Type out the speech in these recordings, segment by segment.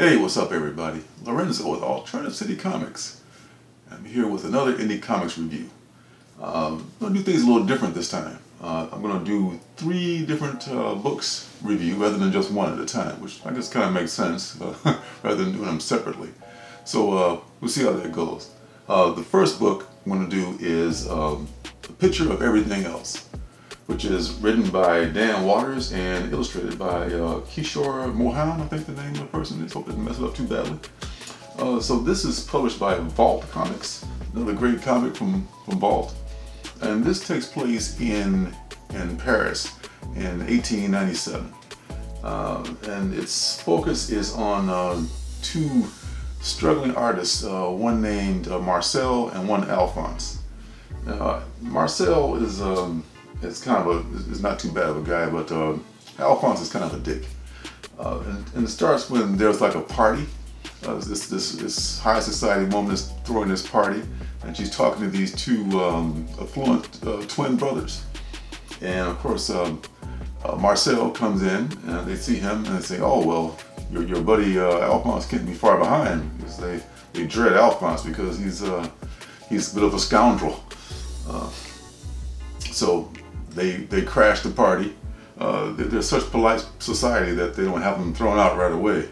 Hey, what's up everybody? Lorenzo with Alternative City Comics. I'm here with another Indie Comics review. Um, I'm going to do things a little different this time. Uh, I'm going to do three different uh, books review rather than just one at a time, which I guess kind of makes sense uh, rather than doing them separately. So uh, we'll see how that goes. Uh, the first book I'm going to do is um, A Picture of Everything Else which is written by Dan Watters and illustrated by uh, Kishore Mohan, I think the name of the person is. Hope didn't mess it up too badly. Uh, so this is published by Vault Comics, another great comic from, from Vault. And this takes place in, in Paris in 1897. Uh, and its focus is on uh, two struggling artists, uh, one named uh, Marcel and one Alphonse. Marcel is um, is kind of a is not too bad of a guy, but uh, Alphonse is kind of a dick. Uh, and, and, it starts when there's like a party. Uh, this, this this high society woman is throwing this party, and she's talking to these two um, affluent uh, twin brothers. And of course, um, uh, Marcel comes in, and they see him, and they say, "Oh well, your your buddy uh, Alphonse can't be far behind." Because they they dread Alphonse because he's he's a bit of a scoundrel. so they they crash the party. Uh, they're, such polite society that they don't have them thrown out right away,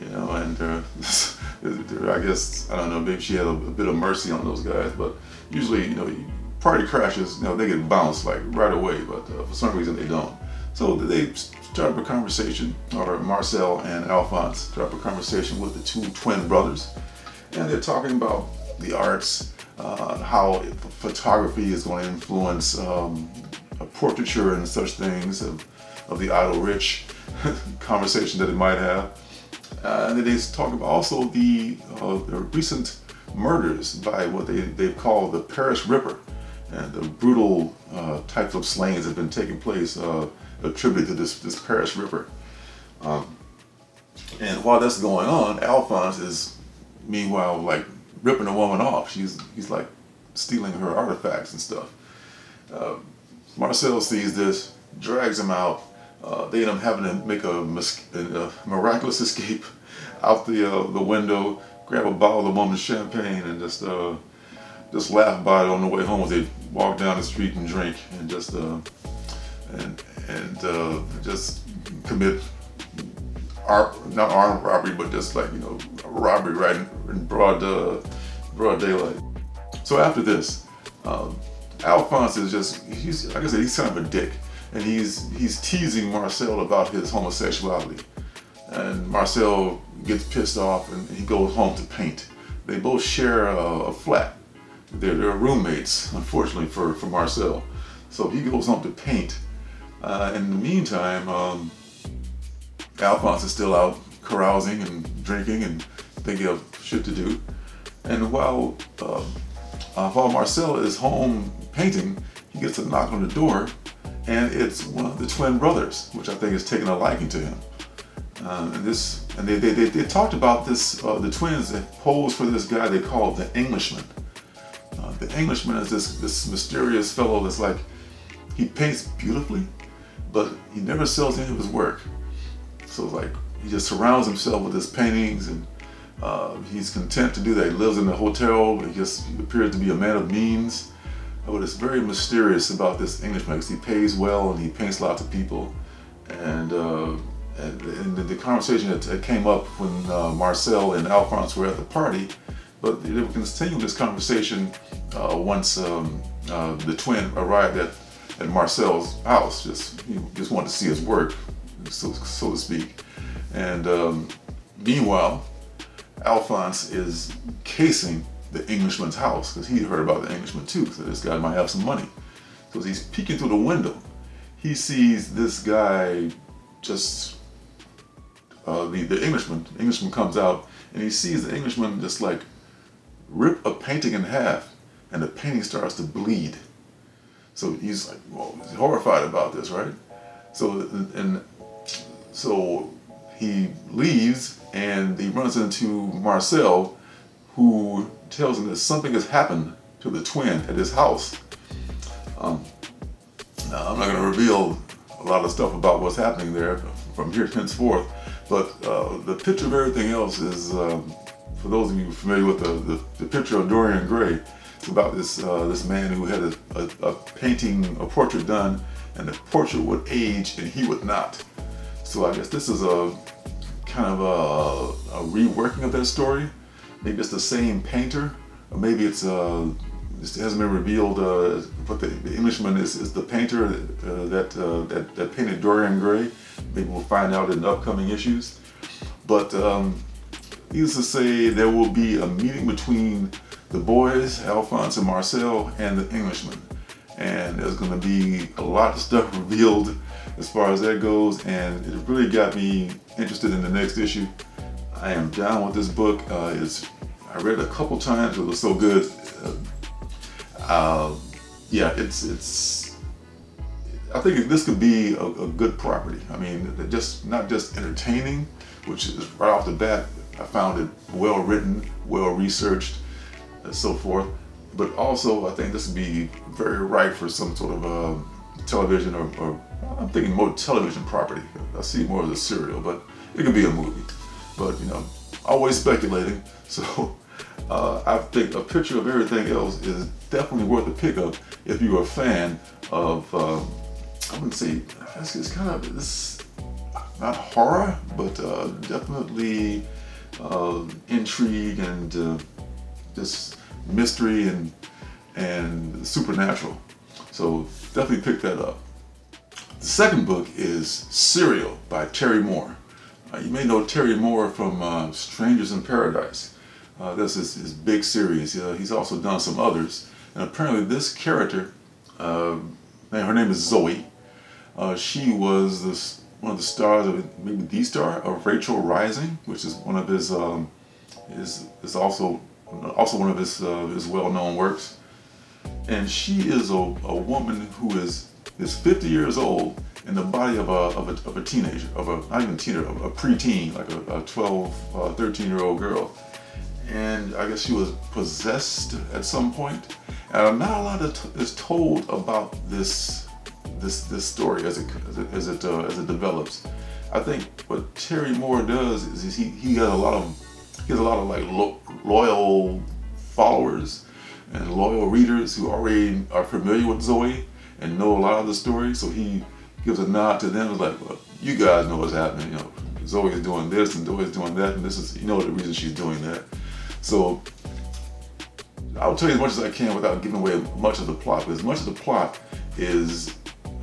you know. And uh, I guess I don't know. Maybe she had a, a, bit of mercy on those guys, but usually, you know, party crashes, you know, they get bounced like right away. But uh, for some reason, they don't. So they start up a conversation, or Marcel and Alphonse start up a conversation with the two twin brothers, and they're talking about the arts, uh, how photography is going to influence um, portraiture and such things of, of the idle rich conversation that it might have. Uh, and they talk about also the, uh, the recent murders by what they, they've called the Paris Ripper and the brutal uh, types of slayings that have been taking place uh, attributed to this, this Paris Ripper. Um, and while that's going on, Alphonse is meanwhile like ripping a woman off. She's he's like stealing her artifacts and stuff. Uh, Marcel sees this, drags him out. Uh, they end up having to make a, a miraculous escape out the uh, the window, grab a bottle of woman's champagne, and just uh, just laugh about it on the way home as they walk down the street and drink and just uh, and and uh, just commit ar- not armed robbery, but just like you know robbery right in, broad uh, broad daylight. So after this. Um, Alphonse is just, he's, like I said, he's kind of a dick. And he's, he's teasing Marcel about his homosexuality. And Marcel gets pissed off and he goes home to paint. They both share a, a flat. They're, they're roommates, unfortunately for, for Marcel. So he goes home to paint. Uh, in the meantime, um, Alphonse is still out carousing and drinking and thinking of shit to do. And while uh, uh, while Marcel is home painting, he gets a knock on the door, and it's one of the twin brothers, which I think is taking a liking to him. Uh, and this, and they, they, they, they talked about this, uh, the twins that for this guy they call the Englishman. Uh, the Englishman is this, this mysterious fellow that's like, he paints beautifully, but he never sells any of his work. So it's like, he just surrounds himself with his paintings and uh, he's content to do that. He lives in a hotel, but he just appears to be a man of means. But it's very mysterious about this Englishman because he pays well and he paints lots of people. And, uh, and, and the, conversation that came up when uh, Marcel and Alphonse were at the party, but they were continuing this conversation uh, once um, uh, the twin arrived at, at Marcel's house. Just just wanted to see his work, so, so to speak. And um, meanwhile, Alphonse is casing the Englishman's house because he heard about the Englishman too. So this guy might have some money. So as he's peeking through the window, he sees this guy just uh, the the Englishman. The Englishman comes out and he sees the Englishman just like rip a painting in half, and the painting starts to bleed. So he's like, well, he's horrified about this, right? So and so he leaves and he runs into Marcel, who tells him that something has happened to the twin at his house. Um, I'm not going to reveal a lot of stuff about what's happening there from here henceforth, But uh, the picture of everything else is, um, for those of you familiar with the, the, the picture of Dorian Gray, it's about this uh, this man who had a, a, a, painting, a portrait done, and the portrait would age and he would not. So I guess this is a kind of a, a reworking of that story. Maybe it's the same painter, or maybe it's uh, it hasn't been revealed uh, but the, the Englishman is, is the painter uh, that, uh, that, that painted Dorian Gray. Maybe we'll find out in upcoming issues. But um, needless to say, there will be a meeting between the boys, Alphonse and Marcel, and the Englishman. And there's going to be a lot of stuff revealed as far as that goes, and it really got me interested in the next issue. I am down with this book. Uh, it's I read it a couple times. It was so good. Uh, uh, yeah, it's it's. I think this could be a, a, good property. I mean, just not just entertaining, which is right off the bat. I found it well written, well researched, and so forth. But also, I think this would be very ripe for some sort of uh, television or, or, I'm thinking more television property. I see more of the serial, but it could be a movie. But you know, always speculating. So uh, I think a picture of everything else is definitely worth a pickup if you're a fan of, um, I wouldn't say, it's, it's, kind of, this not horror, but uh, definitely uh, intrigue and uh, just mystery and, and supernatural. So definitely pick that up. The second book is Serial by Terry Moore. Uh, you may know Terry Moore from uh, Strangers in Paradise. Uh, this is his big series. Uh, he's also done some others. And apparently this character, uh, her name is Zoe. Uh, she was this, one of the stars of, maybe the star of Rachel Rising, which is one of his, um, is, is also, also one of his, his well-known works. And she is a, a woman who is, is 50 years old in the body of a, of a, of a teenager, of a, not even teenager, a, a preteen, like a, a 12, uh, 13 year old girl and I guess she was possessed at some point. And not a lot is told about this this this story as it as it as it, uh, as it develops. I think what Terry Moore does is he he has a lot of he has a lot of like lo loyal followers and loyal readers who already are familiar with Zoe and know a lot of the story. So he gives a nod to them, like, well, you guys know what's happening. You know, Zoe is doing this and Zoe is doing that, and this is you know the reason she's doing that. So I'll tell you as much as I can without giving away much of the plot, because much of the plot is,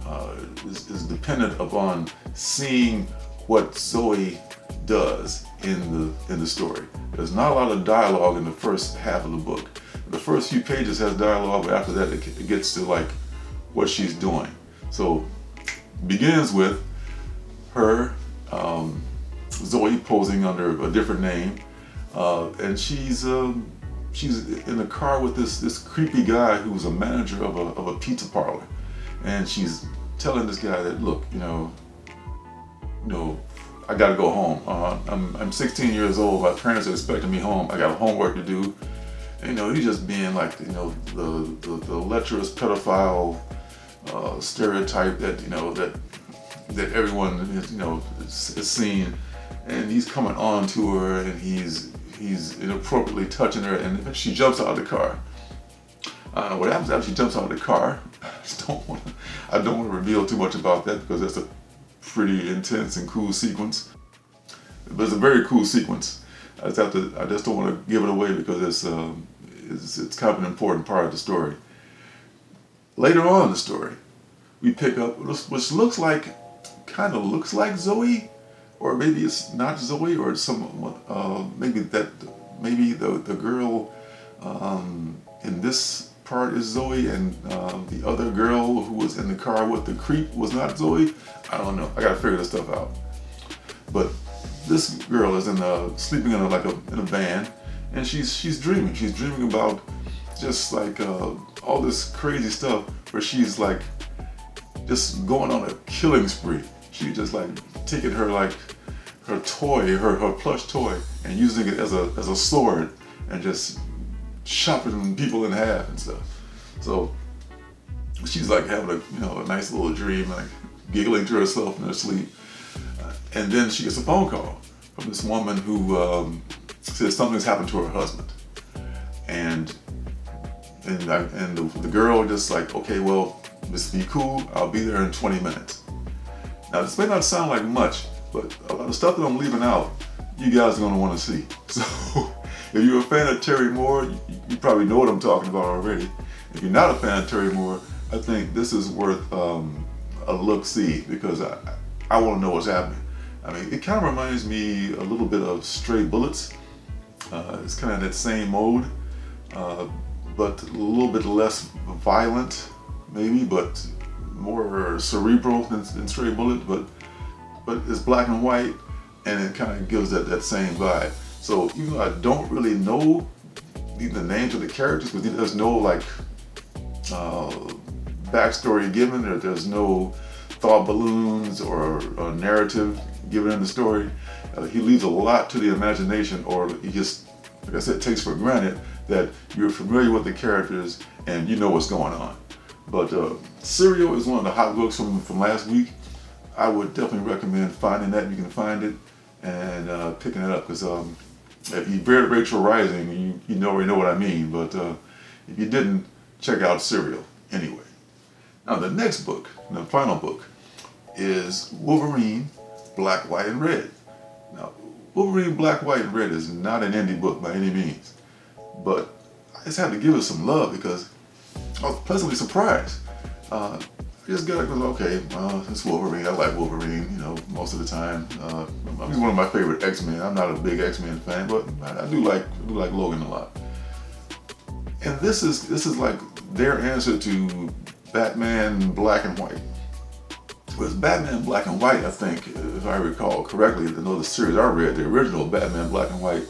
uh, is, is dependent upon seeing what Zoe does in the in the story. There's not a lot of dialogue in the first half of the book. The first few pages has dialogue, but after that it, gets to like what she's doing. So begins with her um, Zoe posing under a different name uh, and she's um, she's in the car with this this creepy guy who's a manager of a, of a pizza parlor, and she's telling this guy that look, you know, you know, I got to go home. Uh, I'm I'm 16 years old. My parents are expecting me home. I got homework to do. You know, he's just being like you know the the, the lecherous pedophile uh, stereotype that you know that that everyone you know is seen and he's coming on to her and he's he's inappropriately touching her, and she jumps out of the car. Uh, what happens after she jumps out of the car? I don't want to, I don't want to reveal too much about that because that's a pretty intense and cool sequence. But it's a very cool sequence. I just have to, I just don't want to give it away because it's, um, it's, it's kind of an important part of the story. Later on in the story, we pick up which looks like, kind of looks like Zoe, or maybe it's not Zoe, or some uh, maybe that maybe the the girl um, in this part is Zoe, and uh, the other girl who was in the car with the creep was not Zoe. I don't know. I gotta figure this stuff out. But this girl is in a sleeping in a, like a in a van, and she's she's dreaming. She's dreaming about just like uh, all this crazy stuff where she's like just going on a killing spree. She just like taking her like her toy, her, her plush toy, and using it as a as a sword and just chopping people in half and stuff. So she's like having a you know a nice little dream, like giggling to herself in her sleep. And then she gets a phone call from this woman who um, says something's happened to her husband. And and, I, and the, the girl just like, okay, well, just be cool. I'll be there in 20 minutes. Now, this may not sound like much, but a lot of stuff that I'm leaving out, you guys are going to want to see. So if you're a fan of Terry Moore, you, you, probably know what I'm talking about already. If you're not a fan of Terry Moore, I think this is worth um, a look-see because I, I want to know what's happening. I mean, it kind of reminds me a little bit of Stray Bullets. Uh, it's kind of that same mode, uh, but a little bit less violent, maybe, but more cerebral than, than Stray Bullet. But but it's black and white, and it kind of gives that that same vibe. So even though I don't really know the names of the characters, because there's no like uh, backstory given, or there's no thought balloons or, a narrative given in the story. Uh, he leaves a lot to the imagination, or he just, like I said, takes for granted that you're familiar with the characters and you know what's going on. But uh, Serial is one of the hot books from, from last week. I would definitely recommend finding that. You can find it and uh, picking it up because um, if you read Rachel Rising, you, you already know what I mean, but uh, if you didn't, check out Serial anyway. Now the next book, the final book, is Wolverine, Black, White, and Red. Now, Wolverine, Black, White, and Red is not an indie book by any means, but I just had to give it some love because I was pleasantly surprised. Uh, I just got it because, okay, it's Wolverine. I like Wolverine, you know, most of the time. Uh, he's one of my favorite X-Men. I'm not a big X-Men fan, but I, I do like I do like Logan a lot. And this is this is like their answer to Batman Black and White. With Batman Black and White, I think, if I recall correctly, the series I read, the original Batman Black and White,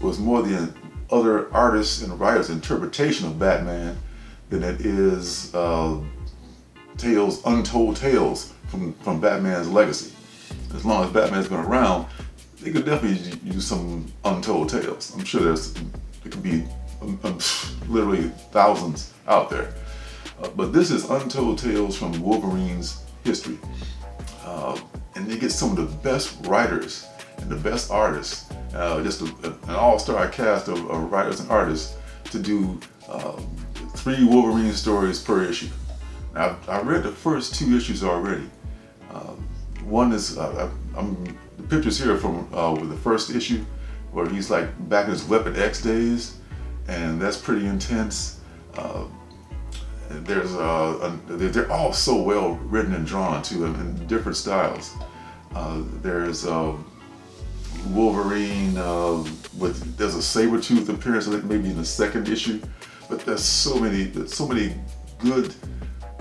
was more the other artists and writers' interpretation of Batman than it is uh, tales, untold tales from, from Batman's legacy. As long as Batman's been around, they could definitely use some untold tales. I'm sure there's, there could be um, um, literally thousands out there. Uh, but this is untold tales from Wolverine's history. Uh, and they get some of the best writers and the best artists, uh, just a, an all-star cast of, of, writers and artists to do um, three Wolverine stories per issue. Now, I've, I read the first two issues already. Um, one is, uh, I'm, the pictures here from uh, the first issue where he's like back in his Weapon X days, and that's pretty intense. Uh, there's uh, a, they're all so well written and drawn too, in, in different styles. Uh, there's uh, Wolverine with there's a Sabretooth appearance, maybe in the second issue, but there's so many so many good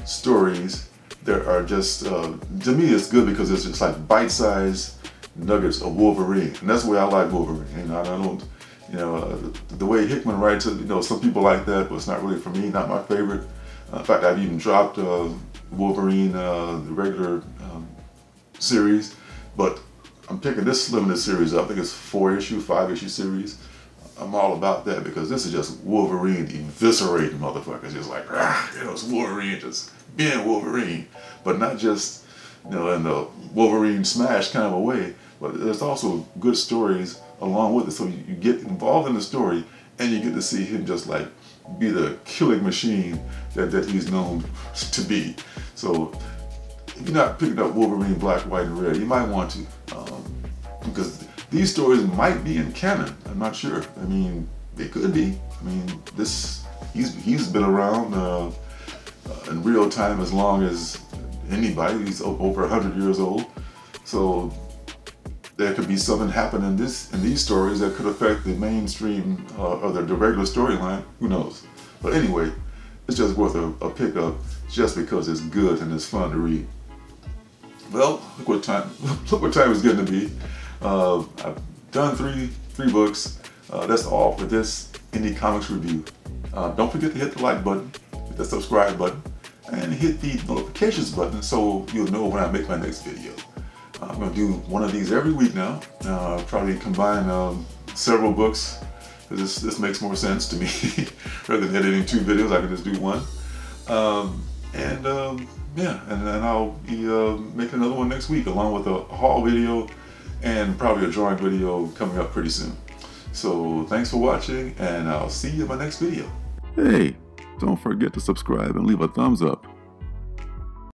stories that are just, uh, to me it's good because it's just like bite-sized nuggets of Wolverine. And that's the way I like Wolverine. You know, I don't, you know, uh, the way Hickman writes it, you know, some people like that, but it's not really for me, not my favorite. In fact, I've even dropped uh, Wolverine, uh, the regular um, series, but I'm picking this limited series up. I think it's four issue, five issue series. I'm all about that because this is just Wolverine eviscerating motherfuckers. Just like, ah, you know, it's Wolverine just being Wolverine, but not just, you know, in the Wolverine smash kind of a way, but there's also good stories along with it. So you get involved in the story and you get to see him just like be the killing machine that, that he's known to be. So if you're not picking up Wolverine Black, White, and Red, you might want to. Um, because these stories might be in canon. I'm not sure. I mean, they could be. I mean, this he's he's been around uh, uh, in real time as long as anybody. He's over 100 years old. So there could be something happen in this in these stories that could affect the mainstream uh, or the, the regular storyline. Who knows? But anyway, it's just worth a, a pickup just because it's good and it's fun to read. Well, look what time look what time it's getting to be. Uh, I've done three three books. Uh, that's all for this Indie Comics review. Uh, don't forget to hit the like button, hit the subscribe button, and hit the notifications button so you'll know when I make my next video. I'm to do one of these every week now. Uh, probably combine um, several books because this, this makes more sense to me. Rather than editing two videos, I can just do one. Um, and um, yeah, and then I'll be uh, making another one next week along with a haul video and probably a drawing video coming up pretty soon. So thanks for watching and I'll see you in my next video. Hey, don't forget to subscribe and leave a thumbs up.